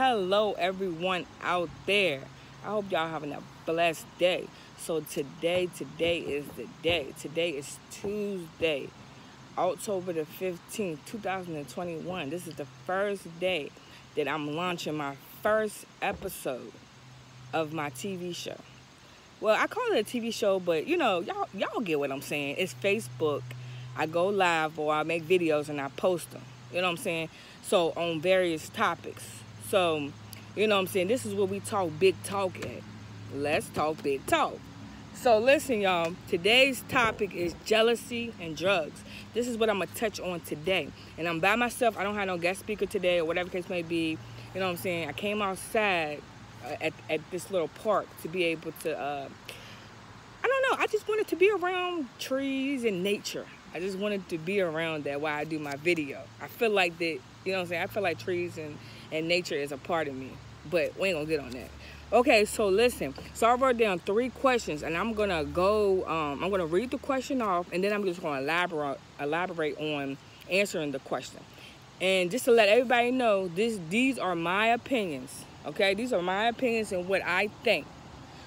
hello everyone out there. I hope y'all having a blessed day. So today, today is the day. Today is Tuesday, October the 15th, 2021. This is the first day that I'm launching my first episode of my TV show. Well, I call it a TV show, but you know, y'all y'all get what I'm saying. It's Facebook. I go live or I make videos and I post them. You know what I'm saying? So on various topics. So, you know what I'm saying? This is where we talk big talk at. Let's talk big talk. So listen, y'all. Today's topic is jealousy and drugs. This is what I'm gonna touch on today. And I'm by myself. I don't have no guest speaker today or whatever case may be. You know what I'm saying? I came outside uh, at, at this little park to be able to, uh, I don't know. I just wanted to be around trees and nature. I just wanted to be around that while I do my video. I feel like that, you know what I'm saying? I feel like trees and, and nature is a part of me. But we ain't gonna get on that. Okay, so listen. So I wrote down three questions and I'm gonna go, um, I'm gonna read the question off and then I'm just gonna elaborate, elaborate on answering the question. And just to let everybody know, this these are my opinions. Okay, these are my opinions and what I think.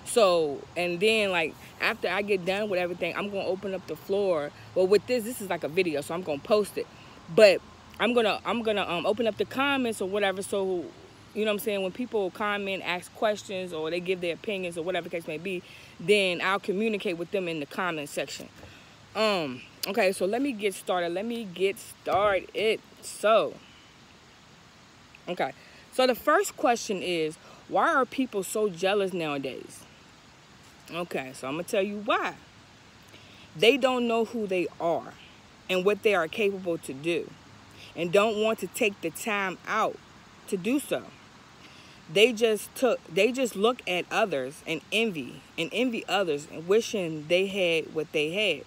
So, and then like after I get done with everything, I'm gonna open up the floor. Well, with this, this is like a video, so I'm gonna post it. But I'm gonna I'm gonna um, open up the comments or whatever. So, you know what I'm saying? When people comment, ask questions, or they give their opinions or whatever case may be, then I'll communicate with them in the comment section. Um. Okay, so let me get started. Let me get started. So, okay. So the first question is, why are people so jealous nowadays? Okay, so I'm to tell you why. They don't know who they are and what they are capable to do and don't want to take the time out to do so. They just took they just look at others and envy and envy others and wishing they had what they had.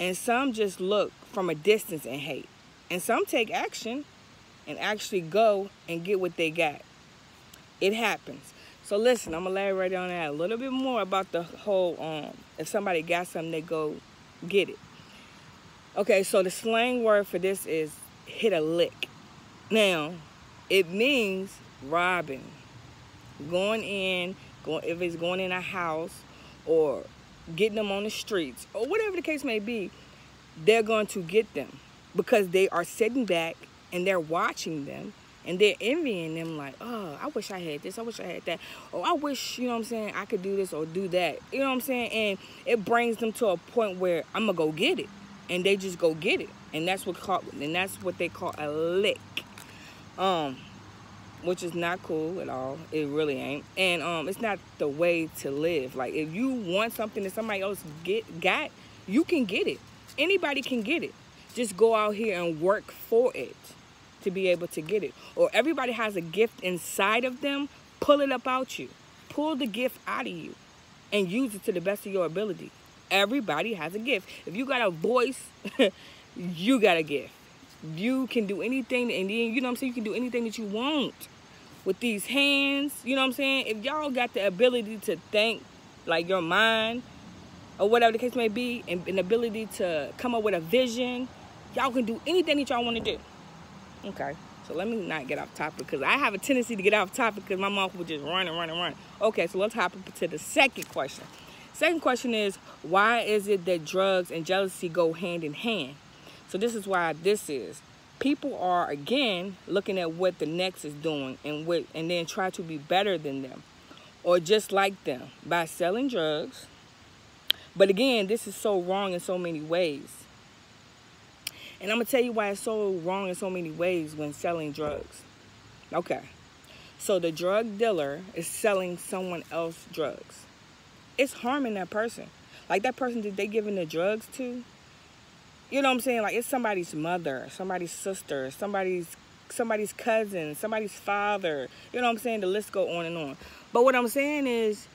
And some just look from a distance and hate. And some take action and actually go and get what they got. It happens. So listen, I'm gonna elaborate on that a little bit more about the whole um if somebody got something they go get it. Okay, so the slang word for this is hit a lick. Now, it means robbing. Going in, going if it's going in a house or getting them on the streets or whatever the case may be, they're going to get them because they are sitting back and they're watching them and they're envying them like, oh, I wish I had this, I wish I had that, or I wish, you know what I'm saying, I could do this or do that. You know what I'm saying? And it brings them to a point where I'm gonna go get it. And they just go get it. And that's what call and that's what they call a lick. Um, which is not cool at all. It really ain't. And um it's not the way to live. Like if you want something that somebody else get got, you can get it. Anybody can get it. Just go out here and work for it to be able to get it. Or everybody has a gift inside of them, pull it up out you. Pull the gift out of you and use it to the best of your ability. Everybody has a gift. If you got a voice, you got a gift. You can do anything, and then, you know what I'm saying? You can do anything that you want with these hands. You know what I'm saying? If y'all got the ability to think, like your mind, or whatever the case may be, and an ability to come up with a vision, y'all can do anything that y'all want to do. Okay. So let me not get off topic because I have a tendency to get off topic because my mouth will just run and run and run. Okay, so let's hop to the second question. Second question is why is it that drugs and jealousy go hand in hand? So this is why this is. People are again looking at what the next is doing and what and then try to be better than them or just like them by selling drugs. But again, this is so wrong in so many ways. And I'm going to tell you why it's so wrong in so many ways when selling drugs. Okay. So the drug dealer is selling someone else drugs. It's harming that person. Like that person that they giving the drugs to, you know what I'm saying? Like it's somebody's mother, somebody's sister, somebody's somebody's cousin, somebody's father. You know what I'm saying? The list go on and on. But what I'm saying is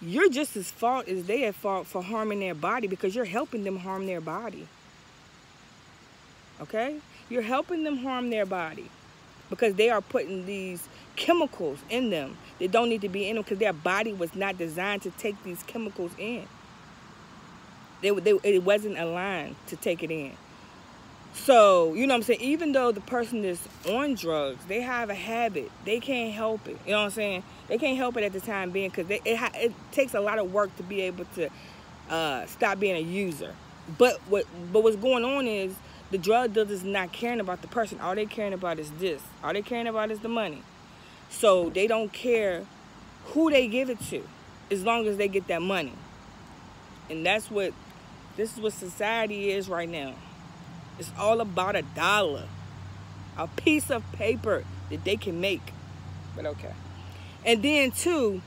you're just as fault as they at fault for harming their body because you're helping them harm their body okay? You're helping them harm their body because they are putting these chemicals in them that don't need to be in them because their body was not designed to take these chemicals in. They, they, it wasn't aligned to take it in. So, you know what I'm saying? Even though the person is on drugs, they have a habit. They can't help it. You know what I'm saying? They can't help it at the time being because it, it takes a lot of work to be able to uh, stop being a user. But what but what's going on is the drug dealers not caring about the person. All they caring about is this. All they caring about is the money. So they don't care who they give it to as long as they get that money. And that's what this is what society is right now. It's all about a dollar. A piece of paper that they can make. But okay. And then too,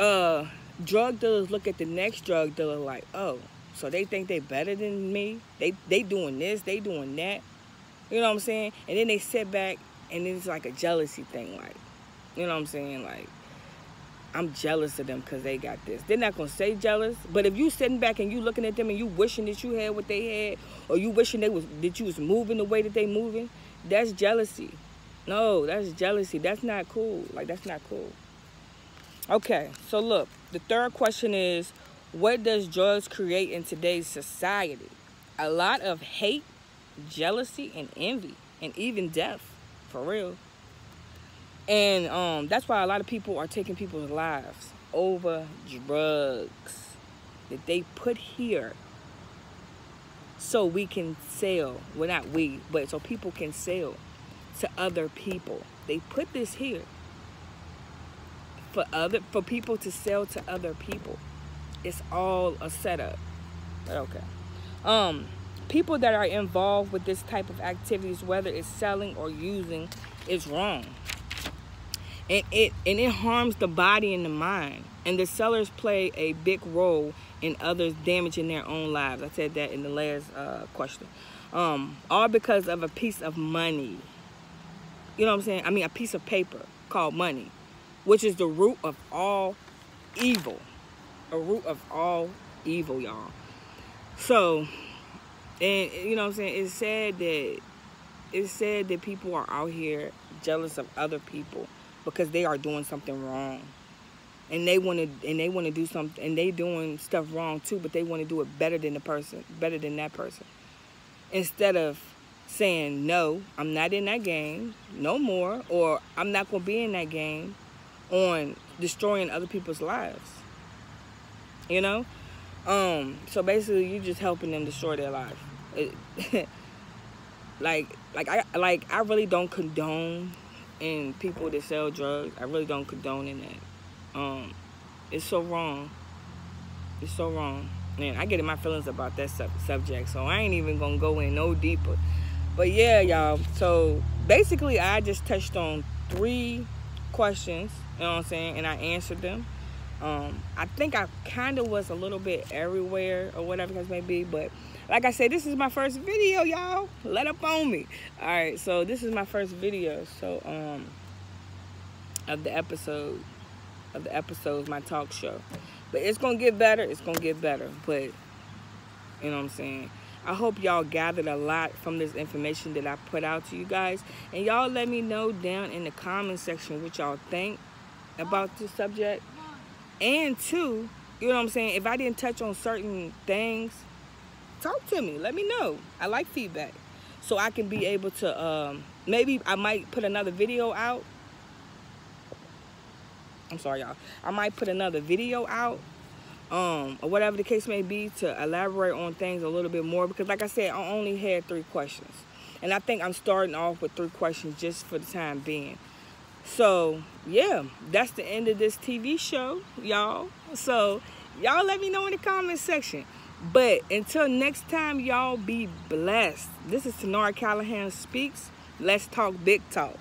uh, drug dealers look at the next drug dealer like, oh, so they think they better than me. They they doing this, they doing that. You know what I'm saying? And then they sit back and it's like a jealousy thing, like, you know what I'm saying? Like, I'm jealous of them because they got this. They're not gonna say jealous, but if you sitting back and you looking at them and you wishing that you had what they had, or you wishing they was that you was moving the way that they moving, that's jealousy. No, that's jealousy. That's not cool. Like that's not cool. Okay, so look, the third question is, what does drugs create in today's society? A lot of hate, jealousy, and envy, and even death, for real. And um, that's why a lot of people are taking people's lives over drugs that they put here so we can sell. Well, not we, but so people can sell to other people. They put this here for other for people to sell to other people. It's all a setup. But okay. Um, people that are involved with this type of activities, whether it's selling or using, is wrong and it and it harms the body and the mind. And the sellers play a big role in others damaging their own lives. I said that in the last uh, question. Um, all because of a piece of money. You know what i'm saying? I mean a piece of paper called money which is the root of all evil. A root of all evil y'all. So and you know what i'm saying? It's sad that it's sad that people are out here jealous of other people because they are doing something wrong. And they want to and they want to do something and they doing stuff wrong too but they want to do it better than the person better than that person. Instead of saying no i'm not in that game no more or i'm not going to be in that game on destroying other people's lives. You know? Um so basically you're just helping them destroy their life. It, like like i like i really don't condone and people that sell drugs, I really don't condone in that. Um, it's so wrong. It's so wrong. Man, I get in my feelings about that sub subject, so I ain't even gonna go in no deeper. But yeah, y'all. So basically, I just touched on three questions. You know what I'm saying? And I answered them. Um, I think I kind of was a little bit everywhere or whatever it may be, but like I said, this is my first video, y'all. Let up on me. All right, so this is my first video. So, um, of the episode, of the episodes, my talk show. But it's gonna get better. It's gonna get better. But you know what I'm saying. I hope y'all gathered a lot from this information that I put out to you guys. And y'all let me know down in the comment section what y'all think about this subject. And two, you know what I'm saying, if I didn't touch on certain things, talk to me. Let me know. I like feedback. So I can be able to, um, maybe I might put another video out. I'm sorry, y'all. I might put another video out um, or whatever the case may be to elaborate on things a little bit more because like I said, I only had three questions. And I think I'm starting off with three questions just for the time being. So, yeah, that's the end of this TV show, y'all. So, y'all let me know in the comment section. But until next time, y'all be blessed. This is Tarnara Callaham Speaks. Let's talk big talk.